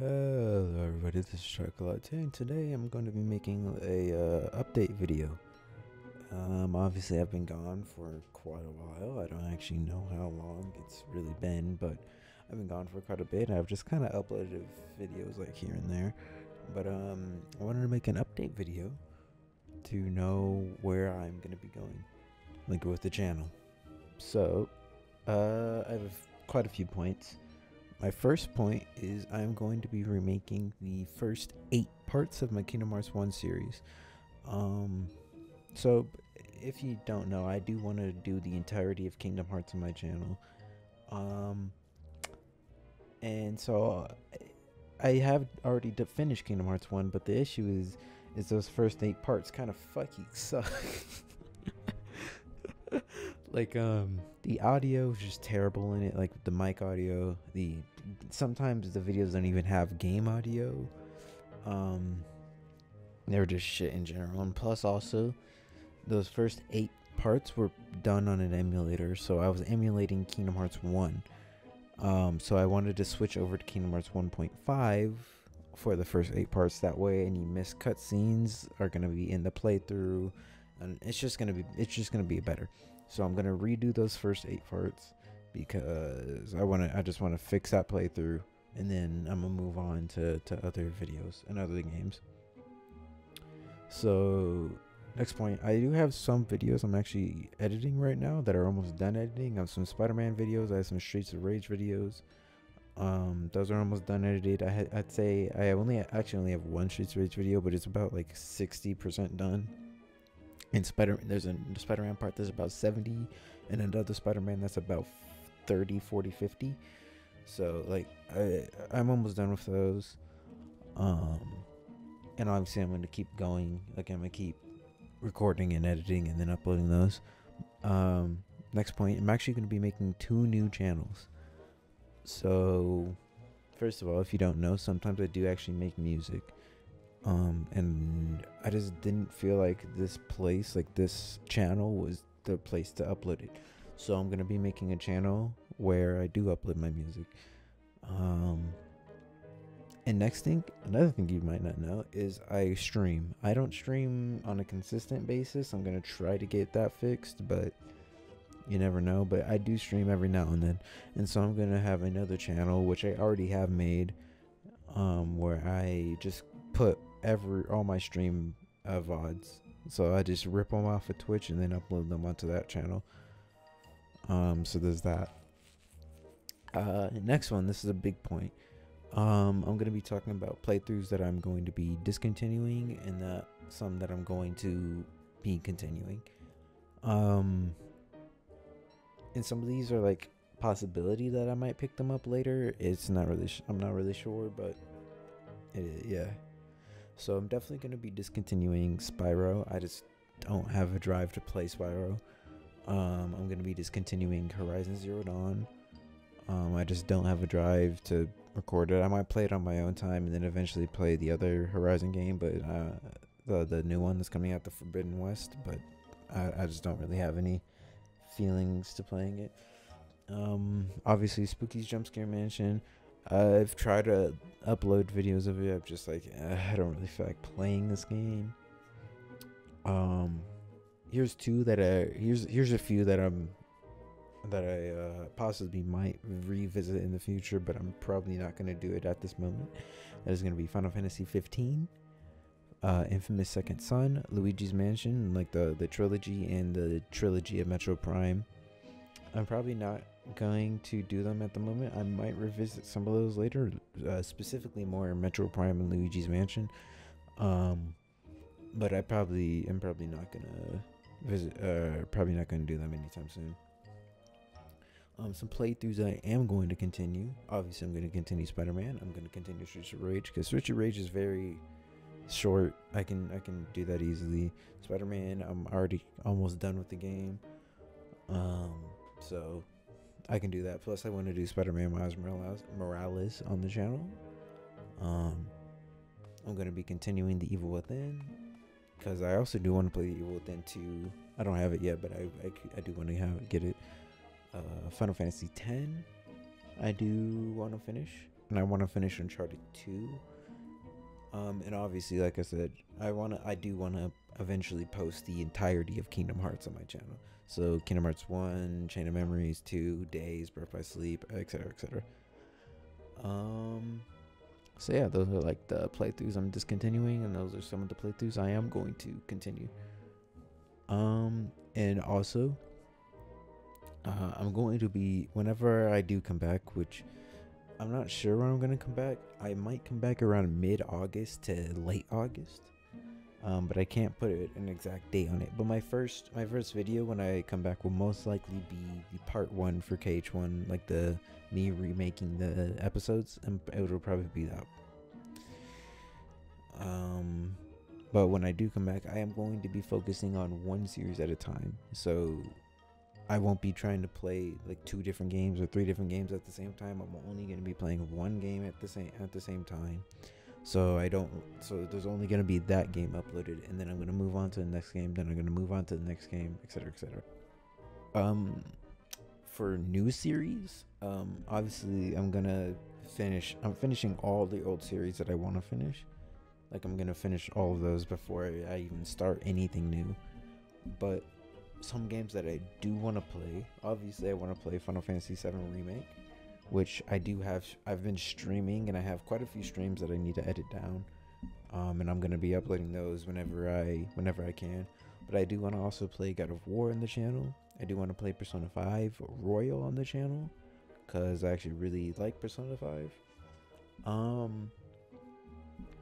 Hello everybody, this is Chocolatte and today I'm going to be making a uh, update video. Um, obviously I've been gone for quite a while. I don't actually know how long it's really been, but I've been gone for quite a bit. And I've just kind of uploaded videos like here and there, but um, I wanted to make an update video to know where I'm going to be going, like with the channel. So, uh, I have quite a few points. My first point is I'm going to be remaking the first eight parts of my Kingdom Hearts 1 series. Um, so, if you don't know, I do want to do the entirety of Kingdom Hearts on my channel. Um, and so I have already finished Kingdom Hearts 1, but the issue is is those first eight parts kind of fucking suck. like um the audio is just terrible in it like the mic audio the sometimes the videos don't even have game audio. Um they're just shit in general. And plus also those first eight parts were done on an emulator so i was emulating kingdom hearts 1 um so i wanted to switch over to kingdom hearts 1.5 for the first eight parts. That way any missed cutscenes are going to be in the playthrough and it's just to be it's just to be better so I'm gonna redo those first eight parts because I want to. I just want to fix that playthrough, and then I'm gonna move on to to other videos and other games. So next point, I do have some videos I'm actually editing right now that are almost done editing. I have some Spider-Man videos. I have some Streets of Rage videos. Um, those are almost done edited. I had, I'd say I only actually only have one Streets of Rage video, but it's about like 60% done in Spider there's a Spider-Man part that's about 70 and another Spider-Man that's about 30 40 50 so like I I'm almost done with those. Um and obviously I'm going to keep going like I'm going to keep recording and editing and then uploading those. Um next point I'm actually going to be making two new channels. So first of all if you don't know sometimes I do actually make music um and i just didn't feel like this place like this channel was the place to upload it. So i'm gonna be making a channel where i do upload my music. Um and next thing another thing you might not know is i stream. I don't stream on a consistent basis. I'm gonna try to get that fixed but you never know. But i do stream every now and then. And so i'm gonna have another channel which i already have made um where i just put every all my stream uh, vods. So I just rip them off of Twitch and then upload them onto that channel. Um, so there's that. Uh, next one. This is a big point. Um, I'm gonna be talking about playthroughs that I'm going to be discontinuing and that some that I'm going to be continuing. Um, and some of these are like possibility that I might pick them up later. It's not really. I'm not really sure, but it, yeah. So I'm definitely going to be discontinuing Spyro. I just don't have a drive to play Spyro. Um, I'm going to be discontinuing Horizon Zero Dawn. Um, I just don't have a drive to record it. I might play it on my own time and then eventually play the other Horizon game, but uh, the the new one that's coming out, the Forbidden West. But I, I just don't really have any feelings to playing it. Um, obviously, Spooky's Jump Scare Mansion. I've tried to upload videos of it. I'm just like, I don't really feel like playing this game. Um, here's two that I here's here's a few that I'm that I uh, possibly might revisit in the future, but I'm probably not going to do it at this moment. That is going to be Final Fantasy 15, uh, Infamous Second Son, Luigi's Mansion, like the the trilogy and the trilogy of Metroid Prime. I'm probably not going to do them at the moment. I might revisit some of those later, uh, specifically more Metroid Prime and Luigi's Mansion. Um, but I probably am probably not gonna visit. Uh, probably not gonna do them anytime soon. Um, some playthroughs I am going to continue. Obviously, I'm going to continue Spider-Man. I'm going to continue Streets of Rage because Streets of Rage is very short. I can I can do that easily. Spider-Man, I'm already almost done with the game. Um, so I can do that. Plus, I want to do Spider-Man Miles Morales, Morales on the channel. Um, I'm gonna be continuing the Evil Within because I also do want to play the Evil Within 2. I don't have it yet, but I I, I do want to have get it. Uh, Final Fantasy 10. I do want to finish. and I want to finish Uncharted 2. Um, and obviously, like I said, I wanna, I do wanna eventually post the entirety of Kingdom Hearts on my channel. So Kingdom Hearts 1, Chain of Memories, 2, Days, Birth by Sleep, etc., etc. Um, so yeah, those are like the playthroughs I'm discontinuing, and those are some of the playthroughs I am going to continue. Um, and also, uh, I'm going to be whenever I do come back, which I'm not sure when I'm gonna come back. I might come back around mid-August to late August, um, but I can't put an exact date on it. But my first my first video when I come back will most likely be the part one for KH1, like the me remaking the episodes, and it will probably be that. Um, but when I do come back, I am going to be focusing on one series at a time. So I won't be trying to play like two different games or three different games at the same time. I'm only going to be playing one game at the same at the same time. So I don't so there's only going to be that game uploaded and then I'm going to move on to the next game, then I'm going to move on to the next game, etc., etc. Um for new series, um obviously I'm going to finish I'm finishing all the old series that I want to finish. Like I'm going to finish all of those before I even start anything new. But some games that I do want to play. Obviously, I want to play Final Fantasy VII Remake, which I do have. I've been streaming, and I have quite a few streams that I need to edit down. Um, and I'm gonna be uploading those whenever I whenever I can. But I do want to also play God of War on the channel. I do want to play Persona 5 Royal on the channel because I actually really like Persona 5. Um,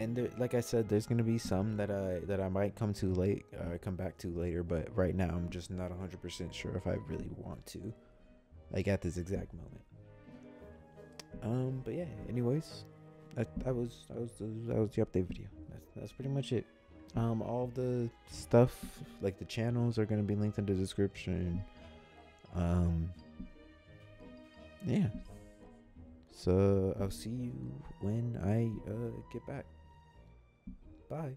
and there, like I said, there's gonna be some that I that I might come to late, uh, come back to later. But right now, I'm just not 100% sure if I really want to, like at this exact moment. Um, but yeah. Anyways, that that was that was the, that was the update video. That's that's pretty much it. Um, all the stuff like the channels are gonna be linked in the description. Um, yeah. So I'll see you when I uh, get back. Bye.